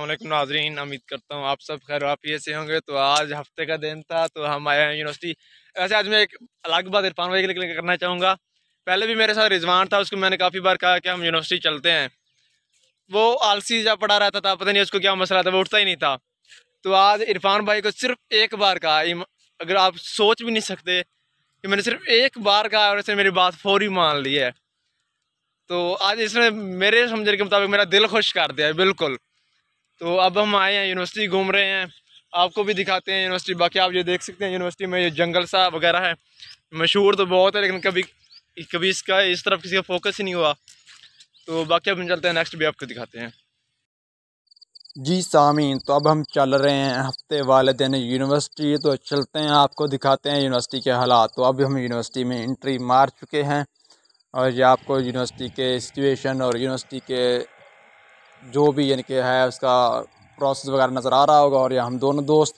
वालेकुम नाजरीन, उम्मीद करता हूँ आप सब खैर वापिय से होंगे। तो आज हफ़्ते का दिन था तो हम आए हैं यूनिवर्सिटी ऐसे आज मैं एक अलग बात इरफान भाई के लिए करना चाहूँगा। पहले भी मेरे साथ रिजवान था, उसको मैंने काफ़ी बार कहा कि हम यूनिवर्सिटी चलते हैं। वो आलसी जब पढ़ा रहता था, पता नहीं उसको क्या मसला था, वो उठता ही नहीं था। तो आज इरफान भाई को सिर्फ़ एक बार कहा अगर आप सोच भी नहीं सकते कि मैंने सिर्फ़ एक बार कहा और इसने मेरी बात फौरी मान ली है। तो आज इसने मेरे समझने के मुताबिक मेरा दिल खुश कर दिया बिल्कुल। तो अब हम आए हैं यूनिवर्सिटी घूम रहे हैं। आपको भी दिखाते हैं यूनिवर्सिटी बाकी आप ये देख सकते हैं यूनिवर्सिटी में ये जंगल सा वगैरह है। मशहूर तो बहुत है, लेकिन कभी कभी इसका, इस तरफ़ किसी का फोकस ही नहीं हुआ। तो बाकी अब हम चलते हैं नेक्स्ट भी आपको दिखाते हैं। जी, सामीन तो अब हम चल रहे हैं हफ़्ते वाले दिन यूनिवर्सिटी तो चलते हैं, आपको दिखाते हैं यूनिवर्सिटी के हालात। तो अब हम यूनिवर्सिटी में इंट्री मार चुके हैं, और ये आपको यूनिवर्सिटी के सिचुएशन और यूनिवर्सिटी के जो भी यानी कि है उसका प्रोसेस वगैरह नज़र आ रहा होगा और या हम दोनों दोस्त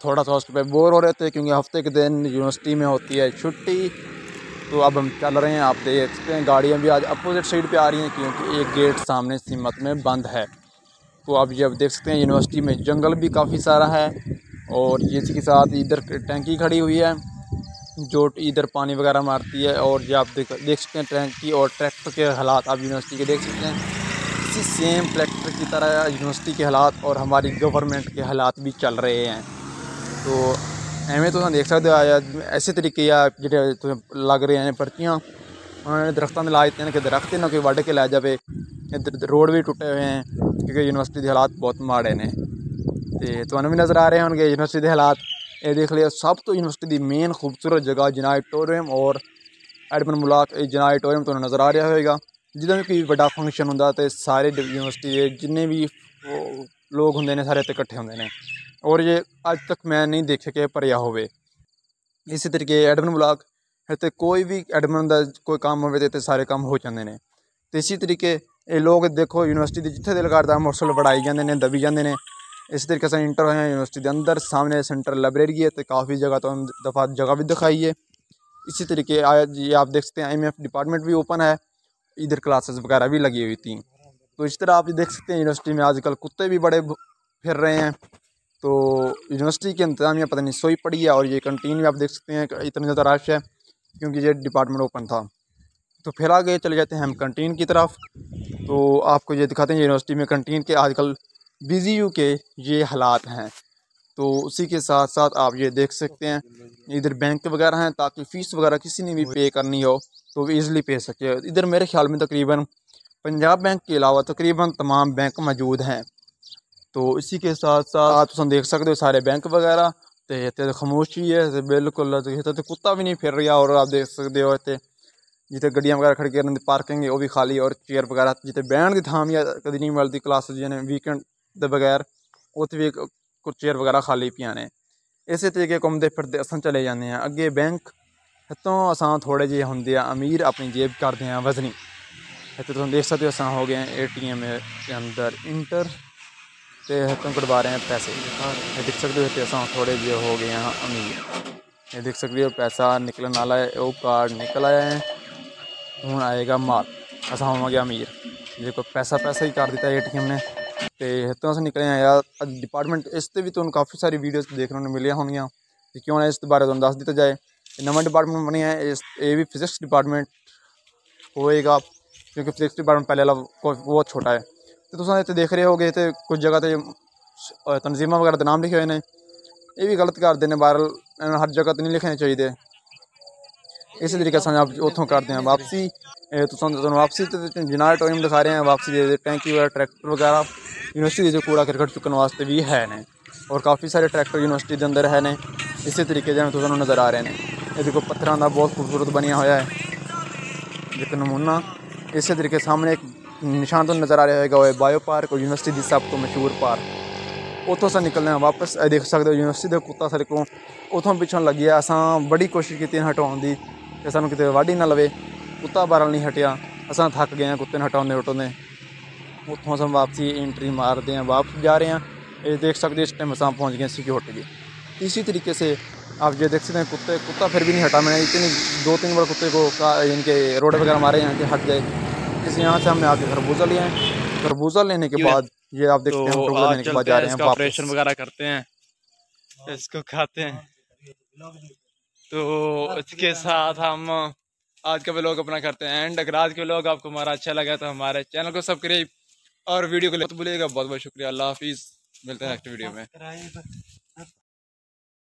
थोड़ा सा उस पर बोर हो रहे थे क्योंकि हफ़्ते के दिन यूनिवर्सिटी में होती है छुट्टी। तो अब हम चल रहे हैं, आप देख सकते हैं, गाड़ियाँ भी आज अपोजिट साइड पे आ रही हैं क्योंकि एक गेट सामने सीमत में बंद है। तो आप ये अब देख सकते हैं यूनिवर्सिटी में जंगल भी काफ़ी सारा है और इसी के साथ इधर टैंकी खड़ी हुई है, जो इधर पानी वगैरह मारती है और ये आप देख देख सकते हैं टैंकी और ट्रैक्टर के हालात आप यूनिवर्सिटी के देख सकते हैं। इसी सेम ट्रैक्टर की तरह यूनिवर्सिटी के हालात और हमारी गवर्नमेंट के हालात भी चल रहे हैं। तो एवं तुम देख सकते हो ऐसे तरीके या जो लग रहे हैं पर्चियाँ उन्होंने दरख्तों में ला दिते हैं कि दरख्त ना कोई वढ़ के लै जाए इधर रोड भी टुटे हुए हैं, क्योंकि यूनिवर्सिटी के हालात बहुत माड़े ने। तो तुम्हें भी नज़र आ रहे होंगे यूनिवर्सिटी के हालात। ये देख लिया, सब तो यूनिवर्सिटी की मेन खूबसूरत जगह जनाइटोरियम और एडमन मुलाक जनाइटोरियम तो नज़र आ रहा होगा ਜਦੋਂ ਵੀ ਕੋਈ ਵੱਡਾ ਫੰਕਸ਼ਨ ਹੁੰਦਾ ਤੇ ਸਾਰੇ ਯੂਨੀਵਰਸਿਟੀ ਦੇ ਜਿੰਨੇ ਵੀ ਲੋਕ ਹੁੰਦੇ ਨੇ ਸਾਰੇ ਇੱਥੇ ਇਕੱਠੇ ਹੁੰਦੇ ਨੇ ਔਰ ਇਹ ਅੱਜ ਤੱਕ ਮੈਂ ਨਹੀਂ ਦੇਖਿਆ ਕਿ ਭਰਿਆ ਹੋਵੇ ਇਸੇ ਤਰੀਕੇ ਐਡਮਨ ਬਲਾਕ ਇੱਥੇ ਕੋਈ ਵੀ ਐਡਮਨ ਦਾ ਕੋਈ ਕੰਮ ਹੋਵੇ ਤੇ ਇੱਥੇ ਸਾਰੇ ਕੰਮ ਹੋ ਜਾਂਦੇ ਨੇ ਤੇ ਇਸੇ ਤਰੀਕੇ ਇਹ ਲੋਕ ਦੇਖੋ ਯੂਨੀਵਰਸਿਟੀ ਦੇ ਜਿੱਥੇ ਦਿਲ ਕਰਦਾ ਮੋਟਰਸਾਈਕਲ ਵੜਾਈ ਜਾਂਦੇ ਨੇ ਦਬੀ ਜਾਂਦੇ ਨੇ इस तरीके से इंटर है यूनिवर्सिटी के अंदर सामने सेंट्रल लाइब्रेरी है तो काफ़ी जगह तो दफ़ा जगह भी दिखाई है इसी तरीके आज ये आप देख सकते हैं आई डिपार्टमेंट भी ओपन है इधर क्लासेस वगैरह भी लगी हुई थी। तो इस तरह आप देख सकते हैं यूनिवर्सिटी में आजकल कुत्ते भी बड़े फिर रहे हैं। तो यूनिवर्सिटी की इंतजामिया पता नहीं सोई पड़ी है और ये कंटीन भी आप देख सकते हैं इतना ज़्यादा रश है क्योंकि ये डिपार्टमेंट ओपन था। तो फिर आगे चले जाते हैं हम कंटीन की तरफ़। तो आपको ये दिखाते हैं यूनिवर्सिटी में कंटीन के आजकल बिज़ी यू के ये हालात हैं। तो उसी के साथ साथ आप ये देख सकते हैं, इधर बैंक वगैरह हैं ताकि फ़ीस वगैरह किसी ने भी पे करनी हो तो ईज़िली पे सके। इधर मेरे ख्याल में तकरीबन पंजाब बैंक के अलावा तकरीबन तमाम बैंक मौजूद हैं। तो इसी के साथ साथ तुम देख सकते हो सारे बैंक वगैरह तो इतने खामोशी है बिल्कुल तो कुत्ता भी नहीं फिर रहा और आप देख सकते हो इतने जितने गड्डियाँ वगैरह खड़ी कर पार्किंग है, वो भी खाली और चेयर वगैरह जितने बहन की थाम कभी नहीं मिलती क्लास वीकेंड के बगैर उत्थे भी चेयर वगैरह खाली पिया ने। इस तरीके घूमते फिरते अस चले हैं। अगे बैंक तो अस थोड़े जे होंगे अमीर अपनी जेब करते हैं वजनी। इतने तुम देख सकते हो, अस हो गए ए टी एम के अंदर इंटर। तो हतों कटवा रहे हैं पैसे। ये देख सकते हो अस थोड़े जे हो गए हैं अमीर। ये देख सकते हो, पैसा निकलने वाला है वो कार्ड निकल आया है। हूँ आएगा माल। अस होवे अमीर। जो पैसा पैसा ही कर दिता ए टी एम ने तो हतों अस निकले हैं यार डिपार्टमेंट इस भी तुम काफ़ी सारी वीडियोज़ देखने को मिलिया होंगे क्यों इस बारे तुम दस दिता जाए नवा डिपार्टमेंट बनिया है ये भी फिजिक्स डिपार्टमेंट होएगा क्योंकि फिजिक्स डिपार्टमेंट पहले वाला बहुत छोटा है तो तुम इतने देख रहे हो गए तो कुछ जगह तो तनजीम वगैरह के नाम लिखे हुए हैं ये भी गलत करते हैं बाहर हर जगह तो नहीं लिखने चाहिए इस तरीके से आप उतों करते हैं वापसी तुम वापसी तो जिना टोम दिखा रहे हैं वापसी दे टैंकी वगैरह ट्रैक्टर वगैरह यूनिवर्सिटी जो कूड़ा करकट चुकने वास्ते भी है ने और काफ़ी सारे ट्रैक्टर यूनिवर्सिटी के अंदर है ने इस तरीके जिन्हें तुम नज़र आ रहे हैं ये देखो पत्थर का बहुत खूबसूरत बनया हुआ है एक नमूना इस तरीके सामने एक निशान तो नज़र आ रहा है वो बायो पार्क और यूनिवर्सिटी की सब तो मशहूर पार्क उतों से निकलने वापस देख सकते हो यूनिवर्सिटी के कुत्ता सारे को उतों पिछों लगी अस बड़ी कोशिश की हटाने की कि सू कि वाढ़ी ना लवे कुत्ता बारल नहीं हटिया अस थक गए हैं कुत्ते हटाने हटाने उतों ਅਸਾਂ वापसी एंट्री ਮਾਰਦੇ ਆ वापस जा रहे हैं ये देख सकते इस टाइम हम पहुँच गए सिक्योरिटी के इसी तरीके से आप ये देख सकते हैं कुत्ते कुत्ता फिर भी नहीं हटा मैंने इतनी दो तीन बार कुत्ते को इनके रोड वगैरह मारे यहाँ के हट गए इस यहाँ से हमने आके खरबूजा लिया है खरबूजा लेने के बाद ये आप देखते हैं खरबूजा लेने के बाद जा रहे हैं ऑपरेशन वगैरह करते हैं इसको खाते हैं तो इसके साथ हम आज का ब्लॉग अपना करते हैं एंड अगर आज के लोग आपको हमारा अच्छा लगा तो हमारे चैनल को सब्सक्राइब और वीडियो को बहुत तो बोलिएगा, बहुत बहुत शुक्रिया। अल्लाह हाफिज़। मिलते हैं नेक्स्ट वीडियो में।